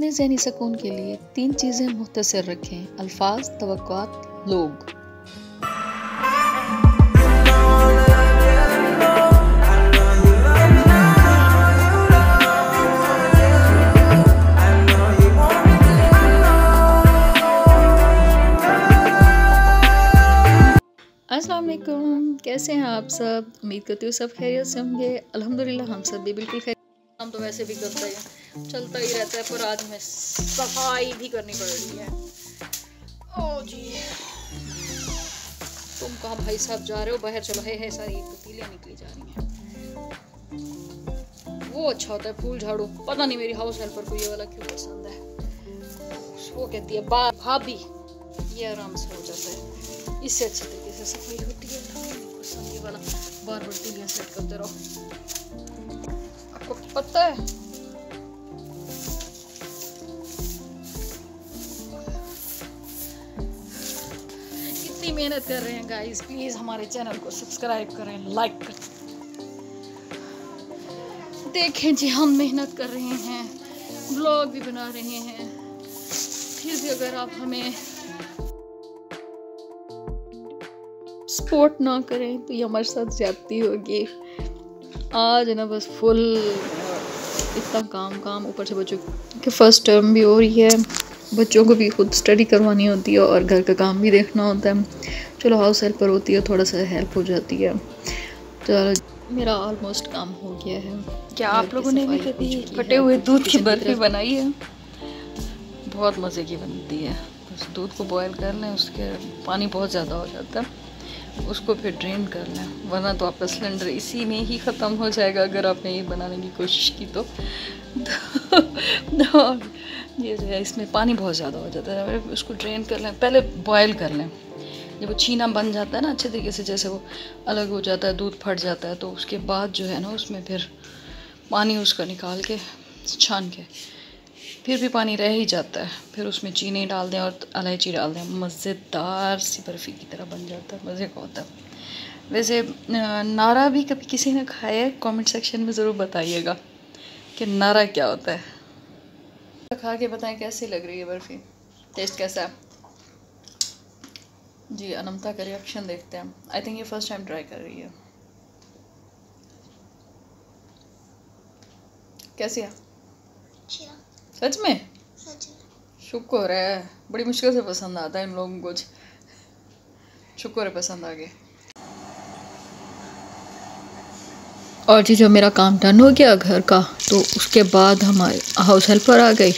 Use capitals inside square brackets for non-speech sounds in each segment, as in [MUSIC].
अपने जहनी सुकून के लिए तीन चीज़ें मुख्तर रखें। अल्फाज तवक़ात लोग। अस्सलाम वालेकुम। कैसे हैं आप सब? उम्मीद करती हूँ सब खैरियत से होंगे। अल्हम्दुलिल्लाह, हम सब भी बिल्कुल खैर हम तो वैसे भी करते हैं। चलता ही रहता है, पर आज हमें सफ़ाई भी करनी पड़ रही है। ओ जी। तुम कहा भाई साहब जा रहे हो? बाहर चलो है है, सारी पतीलियाँ निकली जा रही हैं। वो अच्छा होता है, फूल झाड़ू। पता नहीं मेरी हाउस हेल्पर को ये वाला क्यों पसंद है। वो कहती है, बा भाभी, ये आराम से हो जाता है। इससे अच्छे तरीके से सफ़ाई होती है पसंद ये वाला। बार बार तीलियाँ सेट करते रहो। आपको पता है मेहनत कर रहे हैं गाइस प्लीज़ हमारे चैनल को सब्सक्राइब करें लाइक करें. देखें जी, हम मेहनत कर रहे हैं ब्लॉग भी बना रहे हैं. फिर भी अगर आप हमें सपोर्ट ना करें तो ये हमारे साथ ज्यादती होगी. आज ना, बस फुल इतना काम काम ऊपर से बच्चों के फ़र्स्ट टर्म भी हो रही है. बच्चों को भी खुद स्टडी करवानी होती है और घर का काम भी देखना होता है। चलो हाउस हेल्पर होती है थोड़ा सा हेल्प हो जाती है। चलो मेरा ऑलमोस्ट काम हो गया है। क्या आप लोगों ने भी कभी फटे हुए दूध की बर्फ़ी बनाई है? बहुत मज़े की बनती है। उस दूध को बॉयल कर लें उसके पानी बहुत ज़्यादा हो जाता है। उसको फिर ड्रेन कर लें। वरना तो आपका सिलेंडर इसी में ही ख़त्म हो जाएगा अगर आपने ये बनाने की कोशिश की तो, [LAUGHS] तो ये जो है, इसमें पानी बहुत ज़्यादा हो जाता है। उसको ड्रेन कर लें, पहले बॉयल कर लें। जब वो छीना बन जाता है ना अच्छे तरीके से, जैसे वो अलग हो जाता है, दूध फट जाता है तो उसके बाद जो है ना, उसमें फिर पानी उसका निकाल के, छान के, फिर भी पानी रह ही जाता है। फिर उसमें चीनी डाल दें और इलायची डाल दें। मज़ेदार सी बर्फ़ी की तरह बन जाता है, मज़े का होता है। वैसे नारा भी कभी किसी ने खाया है? कमेंट सेक्शन में ज़रूर बताइएगा कि नारा क्या होता है। खा के बताएँ कैसी लग रही है बर्फ़ी? टेस्ट कैसा है? जी अनमता का रिएक्शन देखते हैं आई थिंक ये फ़र्स्ट टाइम ट्राई कर रही है। कैसी है? सच में? शुक्र है। बड़ी मुश्किल से पसंद आता है इन लोगों को। शुक्र है पसंद आ गए। और जी जब मेरा काम डन हो गया घर का तो उसके बाद हमारे हाउस हेल्पर आ गई।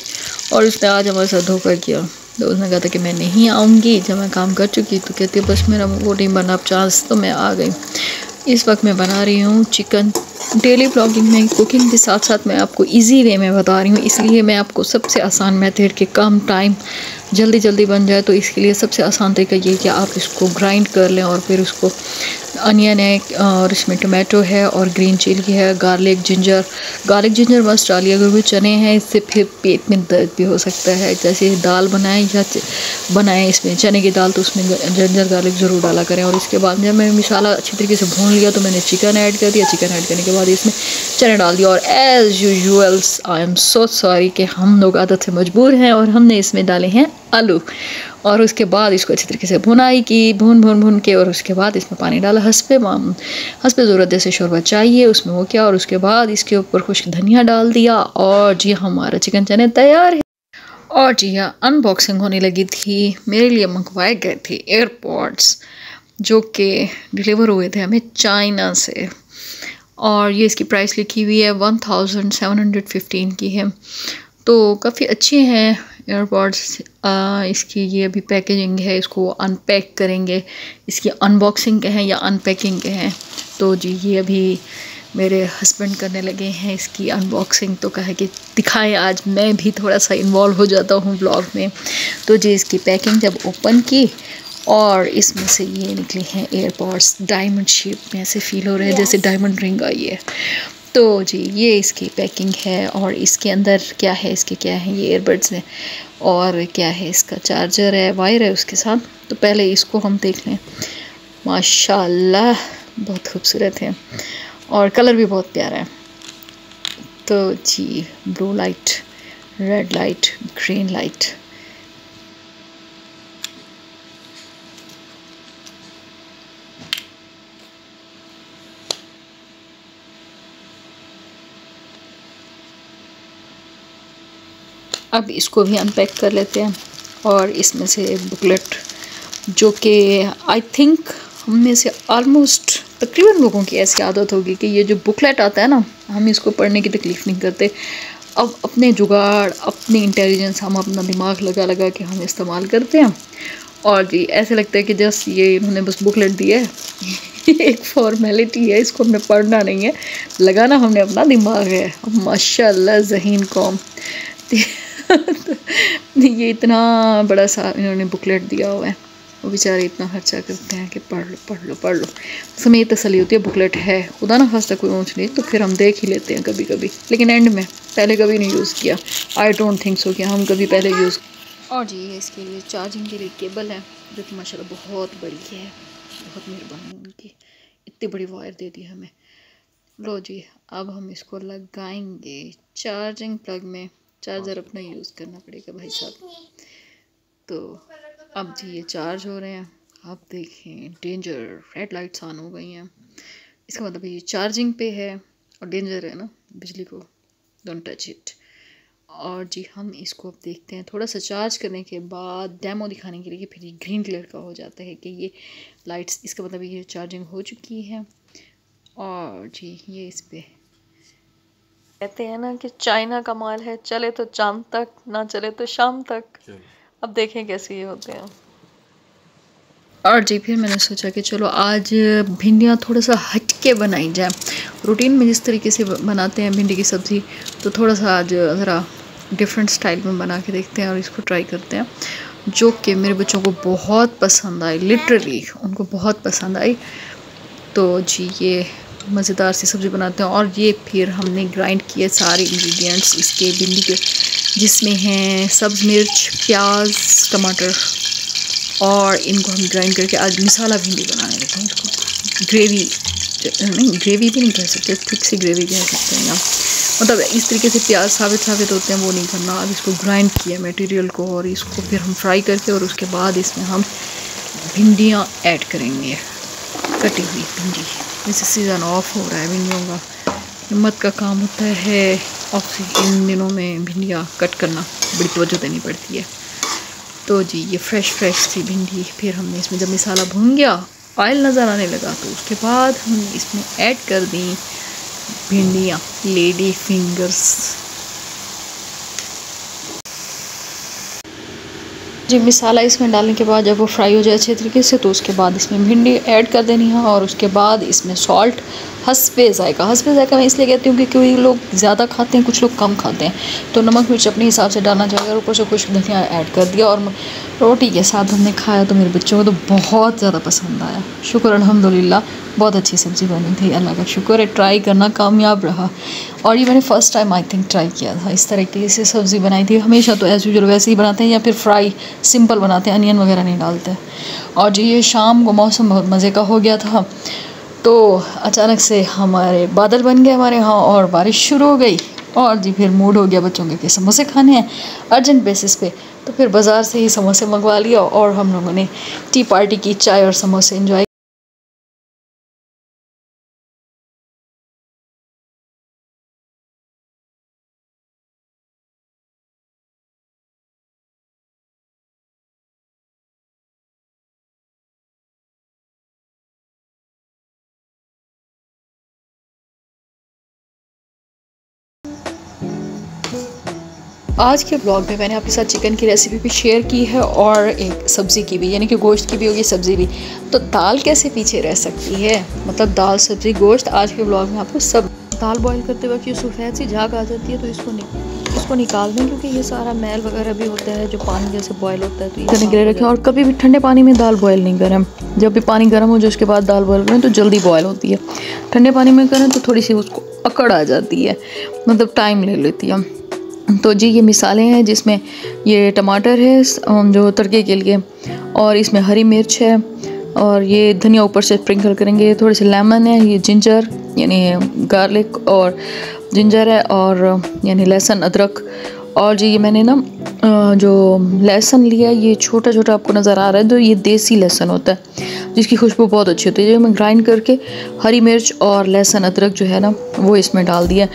और उसने आज हमारे साथ धोखा किया। तो उसने कहा था कि मैं नहीं आऊँगी। जब मैं काम कर चुकी तो कहती है, बस मेरा वो नहीं बना, अब चांस तो मैं आ गई। इस वक्त मैं बना रही हूँ चिकन डेली ब्लॉगिंग में कुकिंग के साथ साथ मैं आपको इजी वे में बता रही हूँ। इसलिए मैं आपको सबसे आसान मेथड के कम टाइम जल्दी जल्दी बन जाए तो इसके लिए सबसे आसान तरीका ये कि आप इसको ग्राइंड कर लें और फिर उसको अनियन है और इसमें टमाटो है और ग्रीन चिली है, garlic, ginger. Garlic, ginger must डालिए अगर वो चने हैं, इससे फिर पेट में दर्द भी हो सकता है। जैसे दाल बनाएँ या बनाएँ इसमें चने की दाल तो उसमें जिंजर, गार्लिक ज़रूर डाला करें। और इसके बाद जब मैंने मसाला अच्छी तरीके से भून लिया तो मैंने चिकन ऐड कर दिया। चिकन ऐड करने के बाद इसमें चने डाल दिया और as usuals I am so sorry कि हम लोग आदत से मजबूर हैं और हमने इसमें डाले हैं आलू। और उसके बाद इसको अच्छी तरीके से भुनाई की, भून भून भून के और उसके बाद इसमें पानी डाला हंसपे हंसपे ज़रूरत जैसे शोरबा चाहिए, उसमें वो किया और उसके बाद इसके ऊपर खुश्क धनिया डाल दिया और जी हमारा चिकन चने तैयार है। और जी हाँ अनबॉक्सिंग होने लगी थी, मेरे लिए मंगवाए गए थे एयरपोर्ट्स जो कि डिलीवर हुए थे हमें चाइना से। और ये इसकी प्राइस लिखी हुई है one thousand seven hundred fifteen की है। तो काफ़ी अच्छे हैं एयरपॉड्स इसकी ये अभी पैकेजिंग है इसको अनपैक करेंगे। इसकी अनबॉक्सिंग के हैं या अनपैकिंग के हैं? तो जी ये अभी मेरे हस्बैंड करने लगे हैं इसकी अनबॉक्सिंग तो कहा कि दिखाएँ आज मैं भी थोड़ा सा इन्वॉल्व हो जाता हूँ ब्लॉग में। तो जी इसकी पैकिंग जब ओपन की और इसमें से ये निकले हैं एयरपॉड्स डायमंड शेप में ऐसे फील हो रहे हैं जैसे डायमंड रिंग आई है। तो जी, ये इसकी पैकिंग है और इसके अंदर क्या है, इसके क्या है, ये एयरबड्स हैं और क्या है इसका चार्जर है वायर है उसके साथ। तो पहले इसको हम देख लें। माशाल्लाह, बहुत खूबसूरत है और कलर भी बहुत प्यारा है। तो जी blue light red light green light अब इसको भी अनपैक कर लेते हैं और इसमें से बुकलेट जो कि आई थिंक हम में से आलमोस्ट तकरीबन लोगों की ऐसी आदत होगी कि ये जो बुकलेट आता है ना, हम इसको पढ़ने की तकलीफ़ नहीं करते। अब अपने जुगाड़, अपनी इंटेलिजेंस हम अपना दिमाग लगा लगा के हम इस्तेमाल करते हैं। और जी, ऐसे लगता है कि जस्ट ये इन्होंने बस बुकलेट दिया है, [LAUGHS] एक फॉर्मेलिटी है, इसको हमने पढ़ना नहीं है। लगाना हमने अपना दिमाग है। माशाल्लाह जहीन कौम। [LAUGHS] ये इतना बड़ा सा इन्होंने बुकलेट दिया हुआ है। वो बेचारे इतना खर्चा करते हैं कि पढ़ लो पढ़ लो पढ़ लो। समय ये तसली होती है बुकलेट है। खुदा ना खास्ता कोई ऊँच नहीं तो फिर हम देख ही लेते हैं कभी कभी लेकिन एंड में, पहले कभी नहीं यूज़ किया। आई डोंट थिंक सो कि हम कभी पहले यूज़ और जी इसके लिए चार्जिंग के लिए केबल है, जो कि माशा बहुत बड़ी है। बहुत मेहरबानी उनकी। इतनी बड़ी वायर दे दी हमें। लो जी, अब हम इसको लगाएँगे चार्जिंग प्लग में। चार्जर अपना यूज़ करना पड़ेगा भाई साहब। तो अब जी ये चार्ज हो रहे हैं। आप देखें डेंजर रेड लाइट्स ऑन हो गई हैं। इसका मतलब ये चार्जिंग पे है और डेंजर है ना बिजली को। डोंट टच इट और जी हम इसको अब देखते हैं। थोड़ा सा चार्ज करने के बाद डेमो दिखाने के लिए फिर ये ग्रीन कलर का हो जाता है कि ये लाइट्स इसका मतलब ये चार्जिंग हो चुकी है। और जी ये इस पर कहते हैं ना कि चाइना का माल है चले तो चाँद तक ना चले तो शाम तक। अब देखें कैसे ये होते हैं। और जी फिर मैंने सोचा कि चलो आज भिंडियाँ थोड़ा सा हट के बनाई जाए। रूटीन में जिस तरीके से बनाते हैं भिंडी की सब्ज़ी तो थोड़ा सा आज ज़रा डिफरेंट स्टाइल में बना के देखते हैं और इसको ट्राई करते हैं। जो कि मेरे बच्चों को बहुत पसंद आई लिटरली उनको बहुत पसंद आई। तो जी ये मज़ेदार सी सब्ज़ी बनाते हैं और ये फिर हमने ग्राइंड किए सारे इंग्रेडिएंट्स इसके भिंडी के, जिसमें हैं सब्ज़ मिर्च, प्याज, टमाटर और इनको हम ग्राइंड करके आज मसाला भिंडी बनाने लगे हैं। इसको ग्रेवी नहीं ग्रेवी भी नहीं कह सकते थिक सी ग्रेवी कह सकते हैं मतलब इस तरीके से प्याज साबित साबित होते हैं, वो नहीं करना। अब इसको ग्राइंड किया मटेरियल को और इसको फिर हम फ्राई करके और उसके बाद इसमें हम भिंडियाँ ऐड करेंगे, कटी हुई भिंडी। जैसे सीज़न ऑफ़ हो रहा है भिंडियों का। हिम्मत का काम होता है ऑक्सीजन दिनों में भिंडियाँ कट करना। बड़ी तोजह देनी पड़ती है। तो जी, ये फ्रेश फ्रेश थी भिंडी फिर हमने इसमें जब मिसाला भून गया ऑयल नज़र आने लगा तो उसके बाद हमने इसमें ऐड कर दी भिंडियाँ। लेडी फिंगर्स जी मिसाला इसमें डालने के बाद जब वो फ्राई हो जाए अच्छे तरीके से तो उसके बाद इसमें भिंडी ऐड कर देनी है और उसके बाद इसमें सॉल्ट हंसपे जायका हंसपे जायका मैं इसलिए कहती हूँ कि कोई लोग ज़्यादा खाते हैं, कुछ लोग कम खाते हैं। तो नमक मिर्च अपने हिसाब से डालना चाहिए और ऊपर से कुछ धनिया ऐड कर दिया और रोटी के साथ हमने खाया तो मेरे बच्चों को तो बहुत ज़्यादा पसंद आया। शुक्र अलहमदिल्ला बहुत अच्छी सब्ज़ी बनी थी। अल्लाह का शुक्र है, ट्राई करना कामयाब रहा। और ये मैंने first time I think try किया था इस तरीके से सब्ज़ी बनाई थी। हमेशा तो एज़ यूजल वैसे ही बनाते हैं या फिर फ्राई सिंपल बनाते हैं अनियन वगैरह नहीं डालते। और जी, ये शाम को मौसम बहुत मज़े का हो गया था। तो अचानक से हमारे बादल बन गए हमारे यहाँ और बारिश शुरू हो गई। और जी, फिर मूड हो गया बच्चों के समोसे खाने हैं, अर्जेंट बेसिस पे। तो फिर बाज़ार से ही समोसे मंगवा लिया और हम लोगों ने टी पार्टी की चाय और समोसे इन्जॉय आज के ब्लॉग में मैंने आपके साथ चिकन की रेसिपी भी शेयर की है और एक सब्ज़ी की भी यानी कि गोश्त की भी होगी सब्ज़ी भी। तो दाल कैसे पीछे रह सकती है? मतलब दाल सब्ज़ी गोश्त आज के ब्लॉग में आपको सब। दाल बॉईल करते वक्त ये सफ़ेद सी झाग आ जाती है तो इसको नहीं इसको निकाल दें क्योंकि ये सारा मैल वगैरह भी होता है जो पानी जैसे बॉयल होता है तो करने के लिए रखें और कभी भी ठंडे पानी में दाल बॉयल नहीं करें। जब भी पानी गर्म हो जाए उसके बाद दाल बॉयल करें तो जल्दी बॉयल होती है। ठंडे पानी में करें तो थोड़ी सी उसको अकड़ आ जाती है। मतलब टाइम ले लेती है। तो जी, ये मिसालें हैं जिसमें ये टमाटर है जो तड़के के लिए, और इसमें हरी मिर्च है, और ये धनिया ऊपर से स्प्रिंकल करेंगे, थोड़े से लेमन है, ये जिंजर यानी गार्लिक और जिंजर है, और, यानी लहसुन, अदरक और जी ये मैंने ना जो लहसुन लिया है ये छोटा छोटा आपको नज़र आ रहा है तो ये देसी लहसन होता है जिसकी खुशबू बहुत अच्छी होती है। जो मैं ग्राइंड करके हरी मिर्च और लहसुन अदरक जो है ना वो इसमें डाल दिया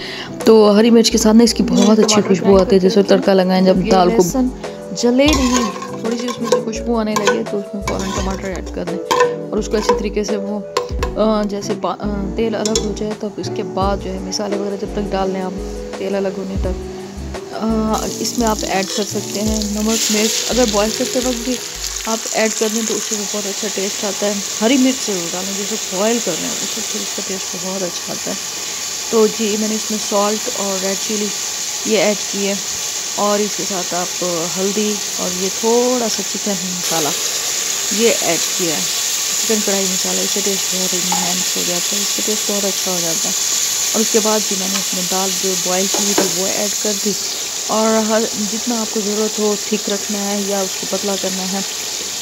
तो हरी मिर्च के साथ ना इसकी बहुत अच्छी खुशबू आती है जैसे तड़का लगाएँ जब दाल को। लहसन जले नहीं थोड़ी सी उसमें से खुशबू आने लगे तो उसमें फ़ौरन टमाटर ऐड कर दें। और उसको अच्छी तरीके से वो जैसे तेल अलग हो जाए तब इसके बाद जो है मिसाले वगैरह जब तक डाल लें आप तेल अलग होने तक इसमें आप ऐड कर सकते हैं नमक, मिर्च। अगर बॉयल करते वक्त भी आप ऐड कर दें तो उससे भी बहुत अच्छा टेस्ट आता है। हरी मिर्च ज़रूर डालें, जैसे बॉयल कर रहे हैं, उससे फिर उसका टेस्ट बहुत अच्छा आता है। तो जी, मैंने इसमें सॉल्ट और रेड चिली ये ऐड किए और इसके साथ आप हल्दी और ये थोड़ा सा चिकन मसाला ये ऐड किया। है चिकन कढ़ाई मसाला इससे टेस्ट बहुत इन्हेंस हो जाता है इससे टेस्ट बहुत अच्छा हो जाता है। और उसके बाद भी मैंने उसमें दाल जो बॉयल की थी, वो ऐड कर दी। और हर, जितना आपको ज़रूरत हो थिक रखना है या उसको पतला करना है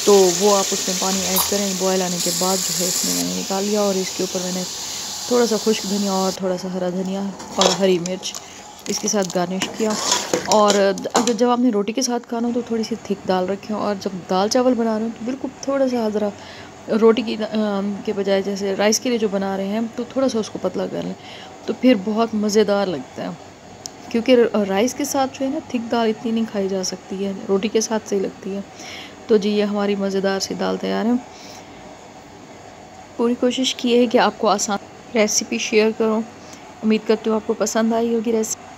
तो वो आप उसमें पानी ऐड करें। बॉयल आने के बाद जो है इसमें मैंने निकाल लिया और इसके ऊपर मैंने थोड़ा सा खुश्क धनिया और थोड़ा सा हरा धनिया और हरी मिर्च इसके साथ गार्निश किया। और अगर जब आपने रोटी के साथ खाना हो तो थोड़ी सी थिक दाल रखें और जब दाल चावल बना रहे हो तो बिल्कुल थोड़ा सा ज़रा रोटी की के बजाय जैसे राइस के लिए जो बना रहे हैं तो थोड़ा सा उसको पतला कर लें। तो फिर बहुत मज़ेदार लगता है। क्योंकि राइस के साथ जो है ना, थिक दाल इतनी नहीं खाई जा सकती है, रोटी के साथ सही लगती है। तो जी, ये हमारी मज़ेदार सी दाल तैयार है। पूरी कोशिश की है कि आपको आसान रेसिपी शेयर करूँ। उम्मीद करती हूँ आपको पसंद आई होगी रेसिपी।